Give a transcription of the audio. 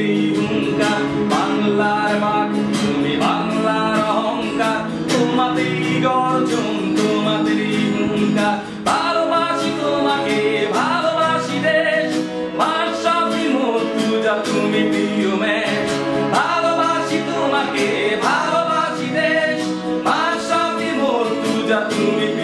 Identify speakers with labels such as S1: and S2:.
S1: গর্জন হুঙ্কার বাংলার মাটি তুমি বাংলার অহংকার। তোমাতেই গর্জন তোমাতেই হুঙ্কার। ভালোবাসি তোমাকে, ভালোবাসি দেশ। মাসাফি মতুজা তুমি প্রিয় মে ভালোবাসি তোমাকে, ভালোবাসি দেশ। মাসাফি মতুজা তুমি